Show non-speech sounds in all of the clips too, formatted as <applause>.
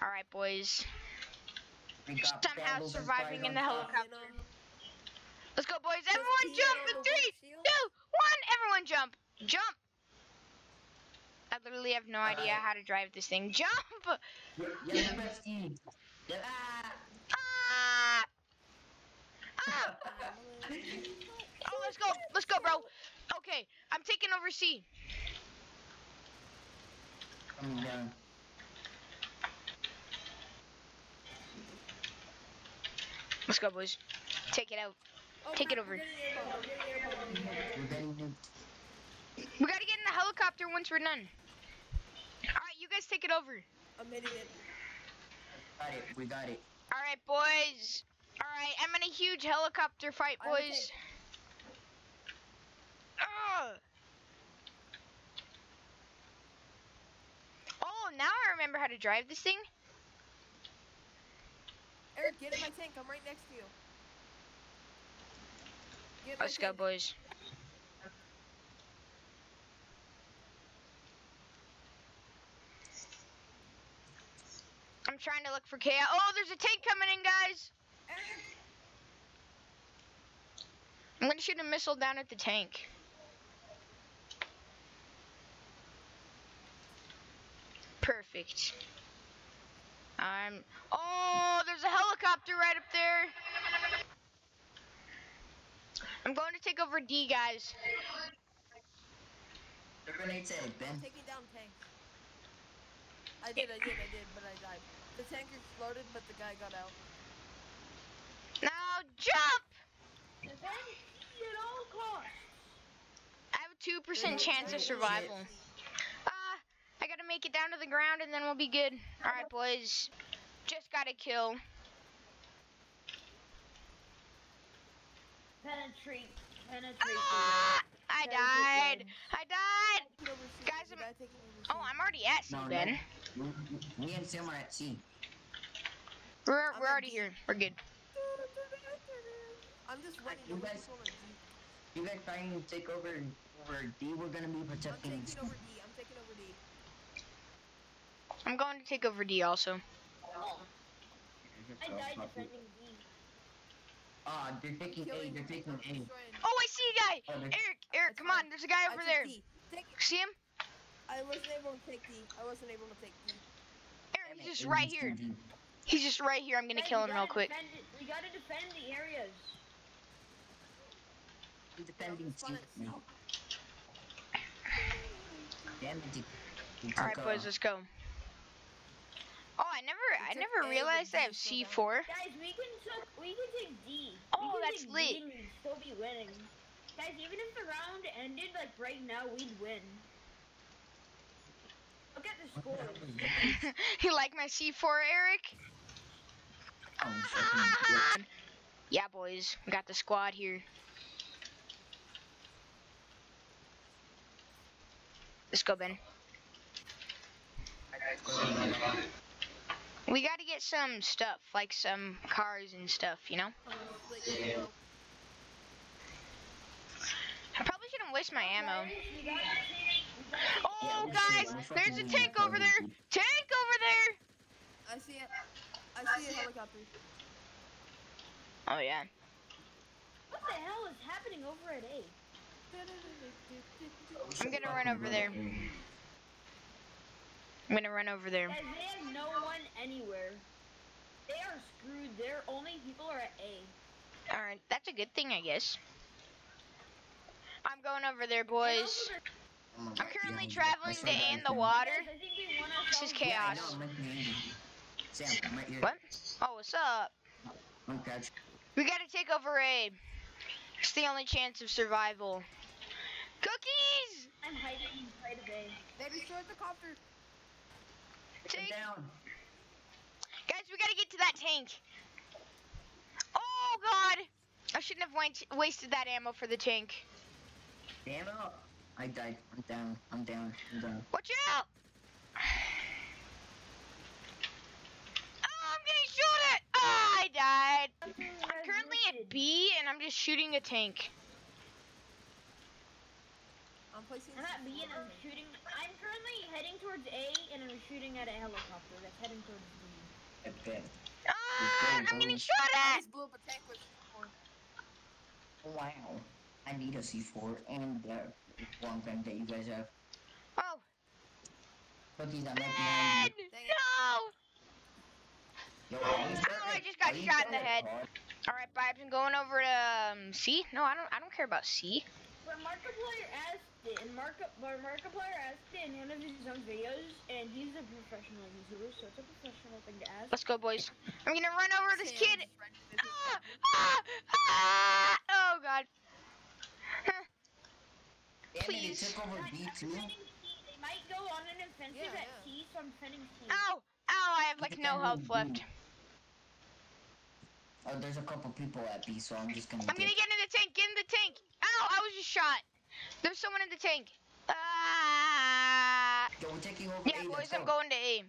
All right, boys. Somehow surviving in the helicopter. Let's go, boys. Everyone jump in three, two, one. Everyone jump. Jump. I literally have no idea how to drive this thing. Jump. Yeah, yeah, press. Yeah, ah. Ah. <laughs> Oh, let's go. Let's go, bro. Okay, I'm taking over C. Coming down. Let's go, boys. Take it out. Oh, Take it over. we're getting airborne, we're getting airborne. We're getting nuked. We gotta get in the helicopter once we're done. All right, you guys take it over. I'm hitting it. Got it. We got it. All right, boys. All right, I'm in a huge helicopter fight, I have a boys. tank. Ugh. Oh, now I remember how to drive this thing. Eric, get in my tank. I'm right next to you. Get in my Let's go, boys. I'm trying to look for chaos. Oh, there's a tank coming in, guys. Eric, I'm gonna shoot a missile down at the tank. Perfect. I'm. Oh, there's a helicopter right up there. I'm going to take over D, guys. The grenade said, Ben. taking down tank. I did, I did, I did, but I died. The tank exploded, but the guy got out. Now jump! Defend at all costs. I have a two percent chance of survival. Ah, I gotta make it down to the ground and then we'll be good. All right, boys. Just got to kill. Penetrate. Penetrate. Ah, I died. I died. Taking over C. Guys, I'm- guy taking over C. Oh, I'm already at C, No, Ben. no. Me- Me and Sam are at C. We're we're at already here. We're good. I'm just running. You guys- people on D. You guys trying to take over over D? We're gonna be I'm taking over D. I'm taking over D. I'm going to take over D also. I died defending D. Ah, they're taking A. They're taking A. Oh, I see a guy. Oh, Eric, Eric, That's come on. There's a guy over there. Take, See him? I wasn't able to take D. I wasn't able to take D. Eric, he's just right here. He's just right here. I'm gonna Guys, kill him real quick. defend it- We gotta defend the areas. I'm defending Spawn C now. Damn it! you- you All right, boys, uh, let's go. Oh, I never, I never A, realized but I have D still down. C4. Guys, we can took we can take D. Oh, we that's take lit. D and we'd still be winning. Guys, even if the round ended like right now, we'd win. Look at the scores. <laughs> you like my C4, Eric? Oh. <laughs> Yeah, boys, we got the squad here. Let's go, Ben. We gotta get some stuff, like some cars and stuff, you know? I'm gonna split you. bro. I probably shouldn't waste my ammo. Guys, we gotta take- we gotta take- Oh, Yeah, guys, there's a tank over there. Tank over there. I see it. I see a helicopter. Oh yeah. What the hell is happening over at A? I'm gonna run over there. I'm gonna run over there. Guys, they have no one anywhere. They are screwed. Their only people are at A. All right, that's a good thing, I guess. I'm going over there, boys. also they're- my I'm currently yeah, traveling I to saw that in the water. Guys, I think we won This is ourselves- Yeah, chaos. know, I'm right behind you. Sam, I'm right here. What? Oh, what's up? Don't. We gotta take over A. It's the only chance of survival. Cookies! I'm hiding inside of A. They destroyed the copter. Get Take- down. Guys, we gotta get to that tank. Oh God! I shouldn't have went- wasted that ammo for the tank. Damn it. I died. I'm down. I'm down. I'm down. Watch out! Oh, I'm getting shot at! Ah, I died. I'm currently at B and I'm just shooting a tank. I'm placing. I'm at B and I'm shooting. I'm currently heading towards A and I'm shooting at a helicopter that's heading towards B. Okay. Ah, I'm getting shot I at. just blew up a tank with C4. Wow. I need a C4 and uh, one gun that you guys have. Oh, Cookies, I'm right behind Ben! Dang. No! you. Yo, are Oh, I just got shot in the head. All right, Bibes, I'm going over to um, C. No, I don't. I don't care about C. But Markiplier asked it, and Mark, but Markiplier asked it in one of his own videos, and he's a professional YouTuber, so it's a professional thing to ask. Let's go, boys. I'm gonna run over this Sam kid. is ready to do Ah, ah, ah! Oh God. Huh. Damn it, Please. it over B2. They might go on an offensive Yeah, at yeah. C, so I'm defending C. Ow! Ow! I have like no health left. Oh, there's a couple people at B, so I'm just gonna. I'm gonna get in the tank. Get in the tank. Ow! I was just shot. There's someone in the tank. Ah! Yo, we're taking over Yeah, A. boys, I'm go. going to A.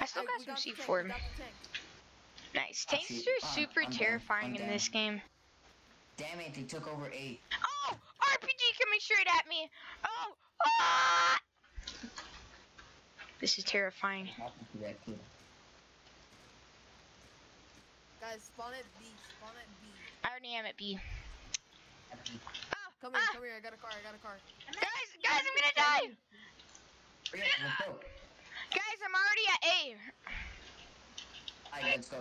I still got some the tank, C4. we got the tank. Nice. Tanks are super I'm terrifying I'm in this game. Damn it, they took over A. Oh! RPG coming straight at me. Oh! Ah! This is terrifying. What happened to that kid? Guys, spawn at B. Spawn at B. I already am at B. At B. Oh! Come here, ah! come here. I got a car. I got a car. Guys, guys, I'm gonna die! Hurry up, let's go. Guys, I'm already at A. Alright, let's go.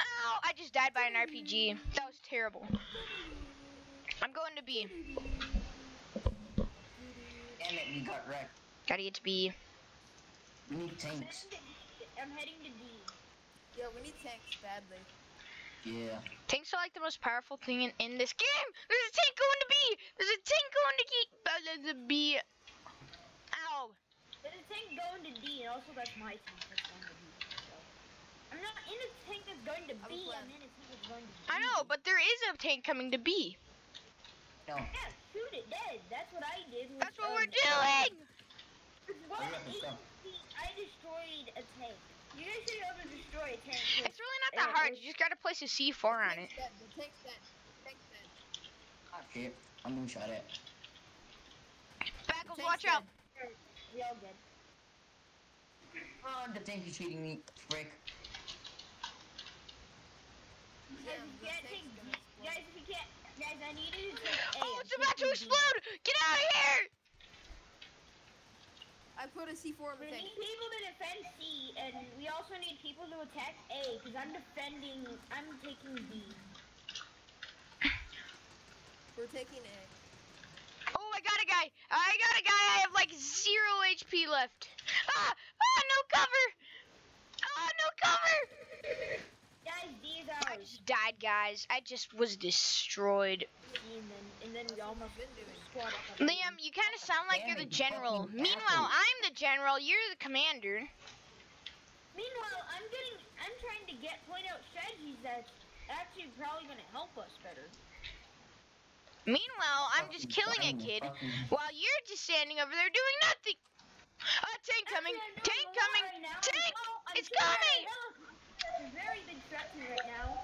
Ow! I just died by an RPG. That was terrible. I'm going to B. Damn it, we got wrecked. Gotta get to B. We need tanks. I'm heading to D. Yeah, we need tanks badly. Yeah. Tanks are like the most powerful thing in, in this game. There's a tank going to B. There's a tank going to keep uh, the B. Ow! There's a tank going to D, and also that's my tank that's going to D. So. I'm not in a tank that's going to I'm I'm in a tank that's going to D. I know, but there is a tank coming to B. No. Yeah, shoot it dead. That's what I did. That's what um, we're doing. What? Hurry up, let's go. I destroyed a tank. You guys should be able to destroy a tank. It's really not that Yeah, hard. You just gotta place a C4 on it. Tank's dead. The tank's dead. Tank's dead. Ah, shit. I'm being shot at. Backles, watch dead. out. We all good. Oh, the tank is shooting me. Frick. Guys, Damn, if you can't gonna D, explode. guys, if you can't, guys, I need you to take A. Oh, it's about to explode! Get out of here! I put a C4 in We the tank. need people to defend C, and we also need people to attack A, because I'm defending, I'm taking B. We're taking A. Oh, I got a guy. I got a guy. I have like zero HP left. Ah! Ah! No cover! Ah! No cover! Guys, D is I ours. just died, guys. I just was destroyed. And then, and then we almost Been doing. squad Liam, you kind of sound like you're the Damn it, you general. Meanwhile. I'm the general. You're the commander. Meanwhile, I'm getting, I'm trying to get point out strategies that's actually probably gonna help us better. Meanwhile, I'm just killing a kid while you're just standing over there doing nothing. A tank coming! Actually, I'm doing Tank coming! Tank! Oh, It's shooting at a coming! helicopter. It's a very big threat to me right now.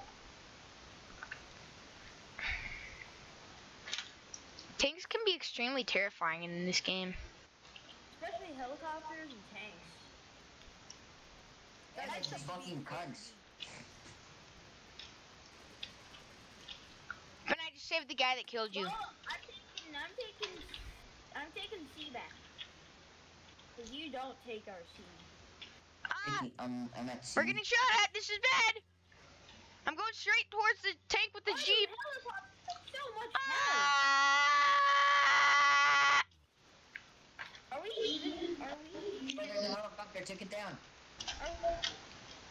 Tanks can be extremely terrifying in this game. Especially helicopters and tanks. Damn Guys, it, the fucking cunts. But I just saved the guy that killed you. Well, I'm taking, I'm taking, I'm taking C back. Cause you don't take our C. Ah! Taking- Um, I'm at C. We're getting shot at. This is bad. I'm going straight towards the tank with the Why jeep. helicopters have so much? Ah! Are we even? Are we? There's a helicopter, took it down. I know,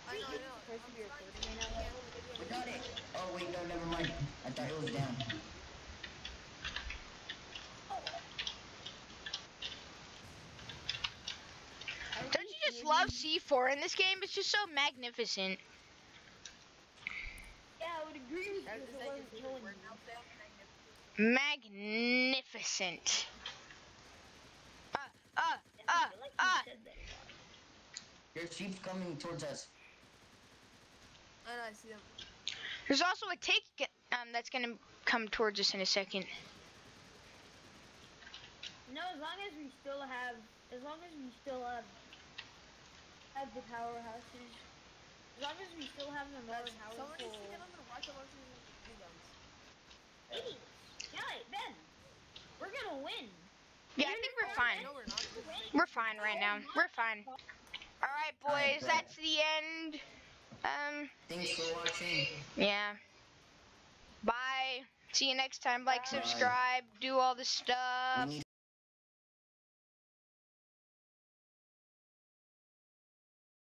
I know. Supposed to be I'm trying recording to- right now. I can't hold it. We got it. Oh, wait, no, never mind. I thought it was down. Don't you just love C4 in this game? It's just so magnificent. Yeah, I would agree with you. is if it that your wasn't favorite killing word me. now, Sam? Magnificent. Uh, uh, I uh, feel like you uh. There's sheep coming towards us. I know, I see them. There's also a take um, that's going to come towards us in a second. No, as long as we still have, as long as we still have, have the powerhouses. As long as we still have the more powerful. Someone needs to get on the rocket launcher and do guns. Hey, yeah, Ben, we're gonna win. Yeah, I think we're fine. We're fine right now. We're fine. Alright, boys, that's the end. Um, Thanks for watching. Yeah. Bye. See you next time. Like, subscribe, do all the stuff.